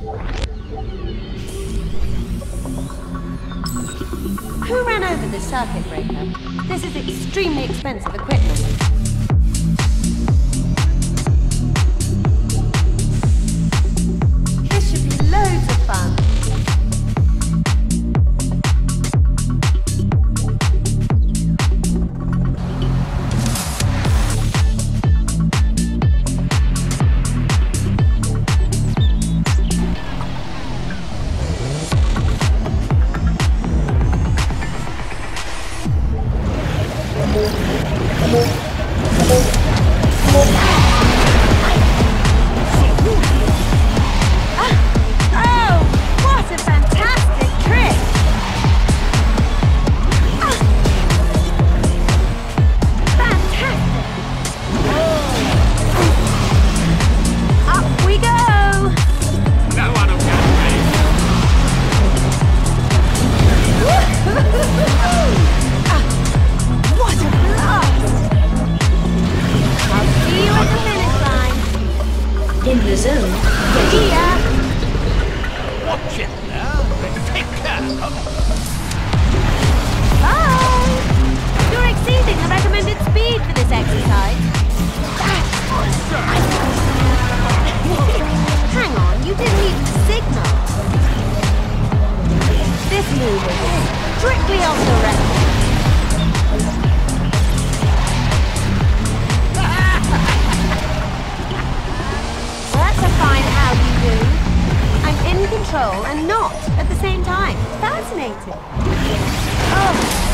Who ran over the circuit breaker? This is extremely expensive equipment. This should be loads of fun. Watch it now. You're exceeding the recommended speed for this exercise. Hang on, you didn't even signal. This move is strictly off the record. And not at the same time. Fascinating. Oh.